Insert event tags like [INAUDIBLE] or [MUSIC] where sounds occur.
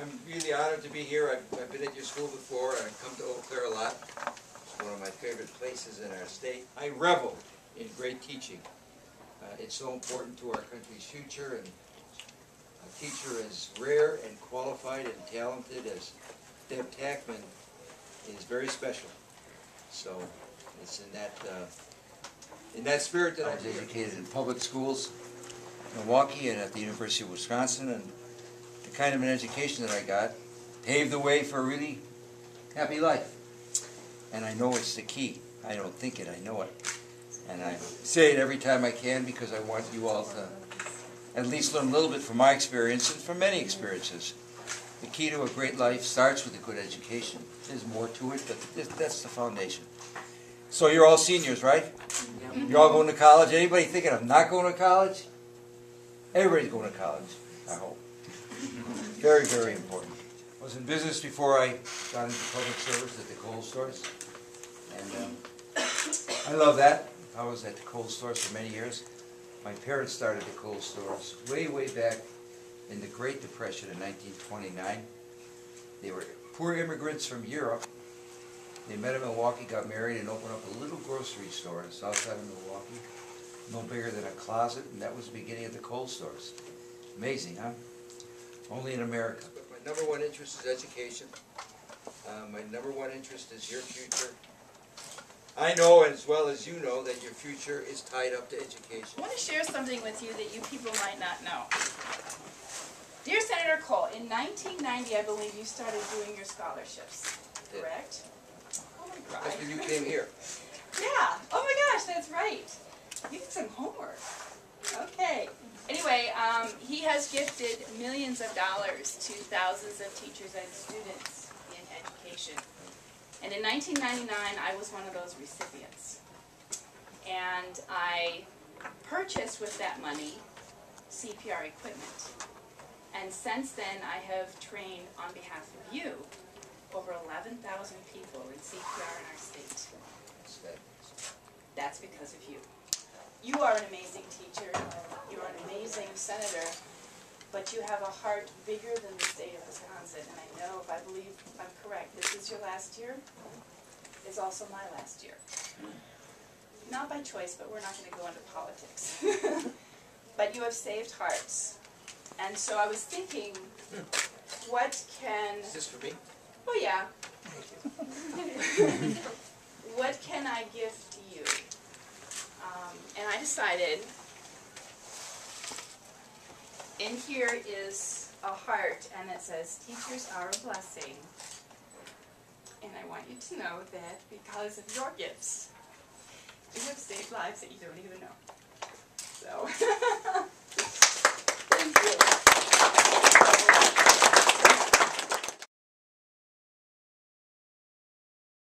I'm really honored to be here. I've, I've been at your school before, and I've come to Eau Claire a lot. It's one of my favorite places in our state. I revel in great teaching. Uh, it's so important to our country's future, and a teacher as rare and qualified and talented as Deb Tackmann is very special. So it's in that, uh, in that spirit that I was educated in public schools, in Milwaukee and at the University of Wisconsin, and kind of an education that I got paved the way for a really happy life. And I know it's the key. I don't think it, I know it. And I say it every time I can because I want you all to at least learn a little bit from my experience and from many experiences. The key to a great life starts with a good education. There's more to it, but that's the foundation. So you're all seniors, right? You're all going to college. Anybody thinking of not going to college? Everybody's going to college, I hope. Very, very important. I was in business before I got into public service at the Kohl stores. And um, I love that. I was at the Kohl stores for many years. My parents started the Kohl stores way, way back in the Great Depression in 1929. They were poor immigrants from Europe. They met in Milwaukee, got married, and opened up a little grocery store in south side of Milwaukee, no bigger than a closet, and that was the beginning of the coal stores. Amazing, huh? Only in America. But my number one interest is education. Uh, my number one interest is your future. I know as well as you know that your future is tied up to education. I want to share something with you that you people might not know. Dear Senator Kohl, in 1990, I believe you started doing your scholarships, Did. correct? Oh my gosh. That's when you came here. [LAUGHS] Yeah. Oh my gosh, that's right. You did some homework. Okay. Anyway, um, he has gifted millions of dollars to thousands of teachers and students in education. And in 1999, I was one of those recipients. And I purchased with that money CPR equipment. And since then, I have trained on behalf of you over 11,000 people in CPR in our state. That's because of you. You are an amazing teacher, you're an amazing senator, but you have a heart bigger than the state of Wisconsin. And I know, if I believe I'm correct, this is your last year, it's also my last year. Not by choice, but we're not gonna go into politics. [LAUGHS] But you have saved hearts. And so I was thinking, what can, Is this for me? oh yeah, [LAUGHS] what can I gift and I decided, in here is a heart, and it says, teachers are a blessing. And I want you to know that because of your gifts, you have saved lives that you don't even know. So. [LAUGHS]